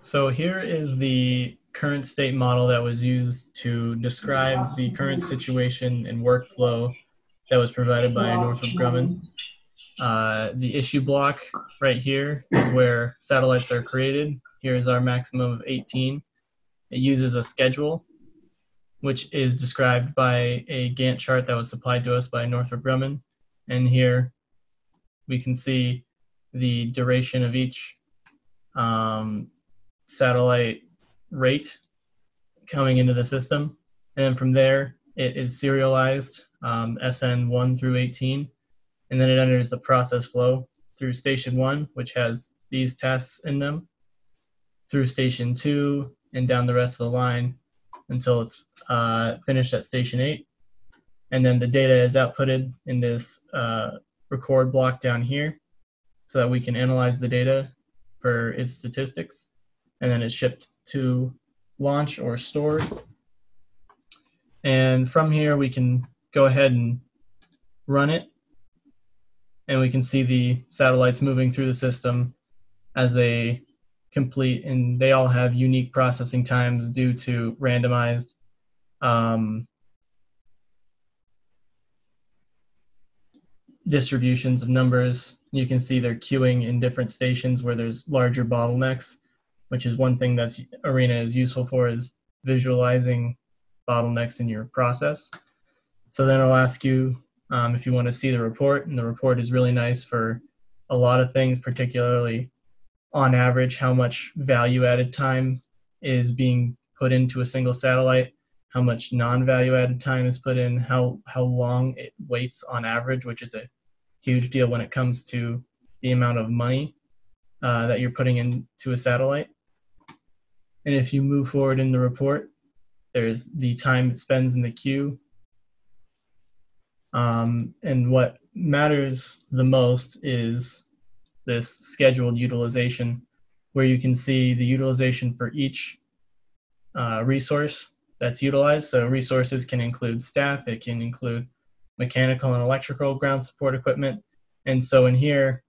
So here is the current state model that was used to describe the current situation and workflow that was provided by Northrop Grumman. Uh, the issue block right here is where satellites are created. Here's our maximum of 18. It uses a schedule, which is described by a Gantt chart that was supplied to us by Northrop Grumman. And here we can see the duration of each um, satellite rate coming into the system. And then from there, it is serialized um, SN 1 through 18. And then it enters the process flow through station 1, which has these tasks in them, through station 2, and down the rest of the line until it's uh, finished at station 8. And then the data is outputted in this uh, record block down here so that we can analyze the data for its statistics. And then it's shipped to launch or store. And from here, we can go ahead and run it. And we can see the satellites moving through the system as they complete, and they all have unique processing times due to randomized um, distributions of numbers. You can see they're queuing in different stations where there's larger bottlenecks, which is one thing that Arena is useful for is visualizing bottlenecks in your process. So then I'll ask you um, if you want to see the report, and the report is really nice for a lot of things, particularly on average how much value added time is being put into a single satellite, how much non-value added time is put in, how how long it waits on average, which is a huge deal when it comes to the amount of money uh, that you're putting into a satellite. And if you move forward in the report, there's the time it spends in the queue. Um, and what matters the most is this scheduled utilization, where you can see the utilization for each uh, resource that's utilized. So resources can include staff, it can include mechanical and electrical ground support equipment. And so in here,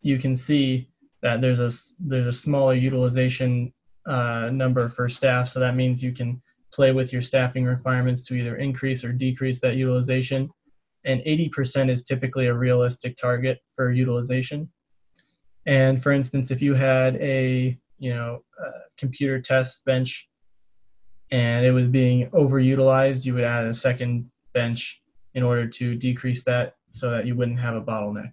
you can see that there's a, there's a smaller utilization uh, number for staff. So that means you can play with your staffing requirements to either increase or decrease that utilization. And 80% is typically a realistic target for utilization. And for instance, if you had a you know a computer test bench and it was being overutilized, you would add a second bench in order to decrease that so that you wouldn't have a bottleneck.